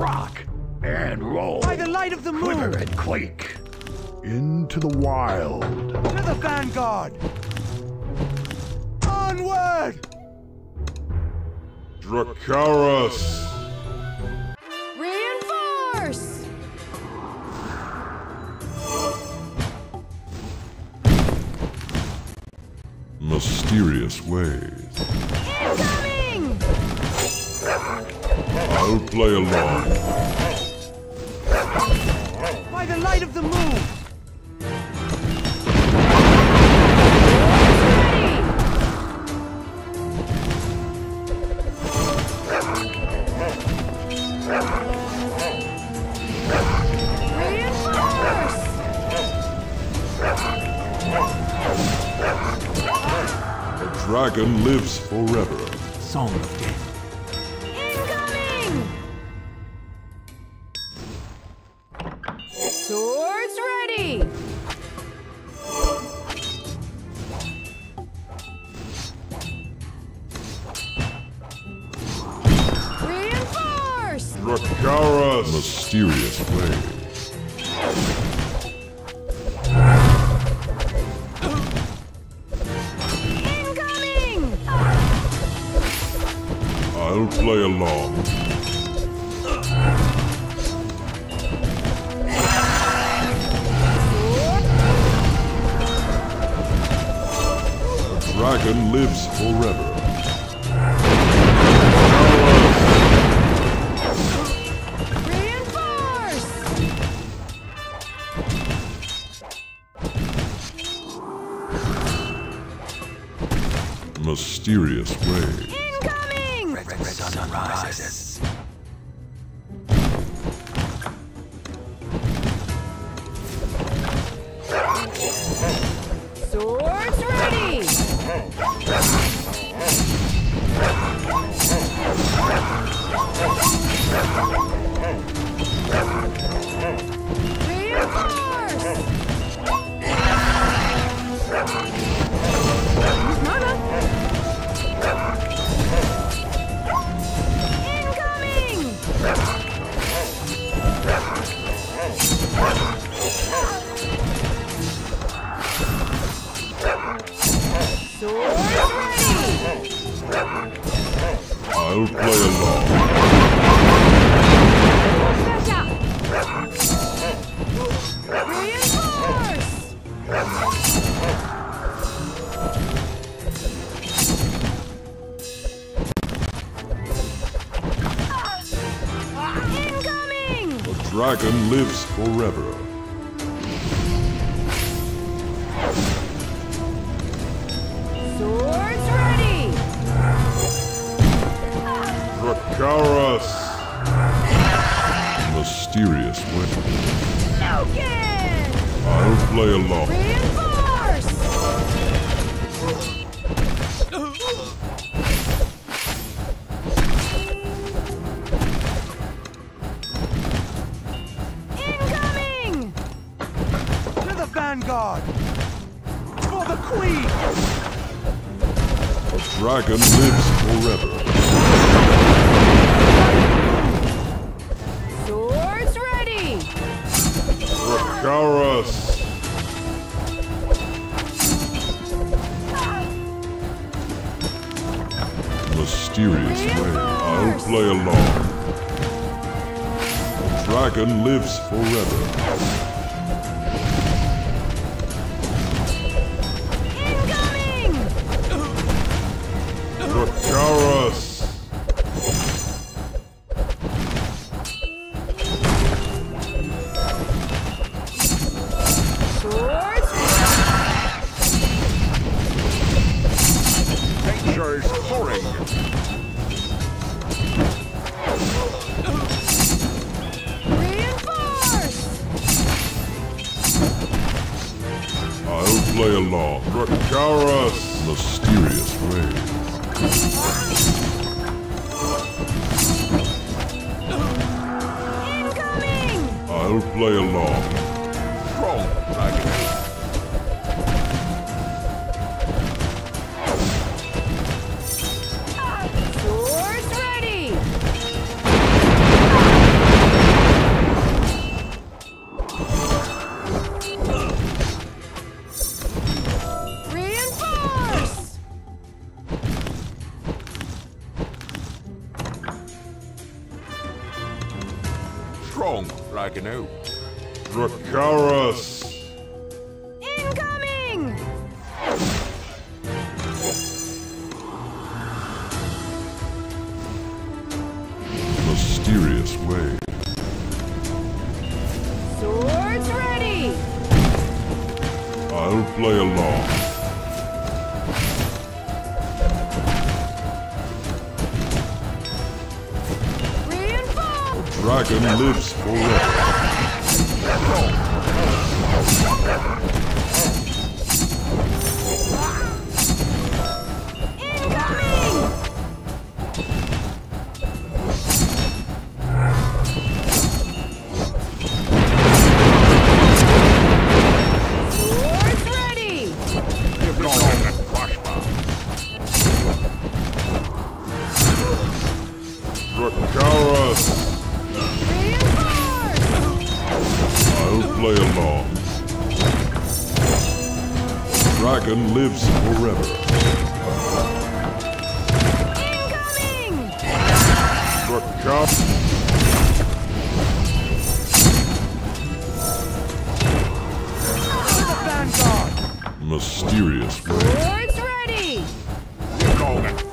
rock and roll. By the light of the moon. Quiver moon! and quake. Into the wild. To the vanguard! Onward! Dracarys! Reinforce! Mysterious ways. I'll play along. By the light of the moon! Reinforce! A dragon lives forever. Song of Death. Swords ready! Reinforce! Dracarys! Mysterious ways. Incoming! I'll play along. Dragon lives forever. Mysterious ways. Incoming! Red Sun rises. Reinforce! I'll play along. Incoming! A dragon lives forever. Mysterious ways. Lucan! I'll play along. Reinforce! Incoming! To the vanguard! For the queen! A dragon lives forever. Dracarys! Mysterious way. I'll play along. A dragon lives forever. Play along. Mysterious ways. Incoming! I'll play along. Dragon out. Dracarys! Incoming! Mysterious way. Swords ready! I'll play along. Dragon lives forever. Incoming! Swords ready! Live long and prosper. Dracarys! I'll play along. Dragon lives forever. Incoming! The vanguard! Mysterious way. Swords ready! Live long and prosper.